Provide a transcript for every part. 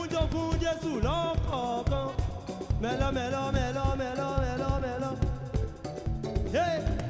Ojo ojo su loco, melo melo melo melo melo melo, hey.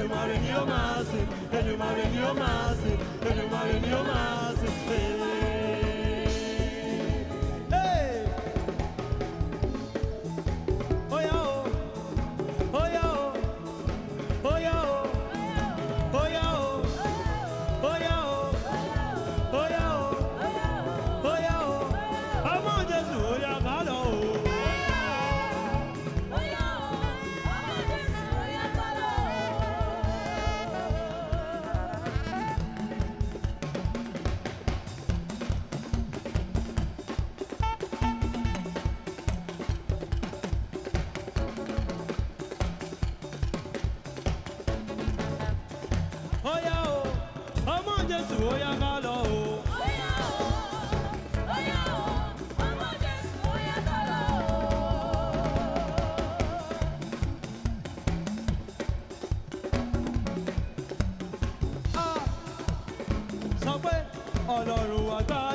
Edumare in your mercy, Edumare in your in your. ọlọ́run wa gbà.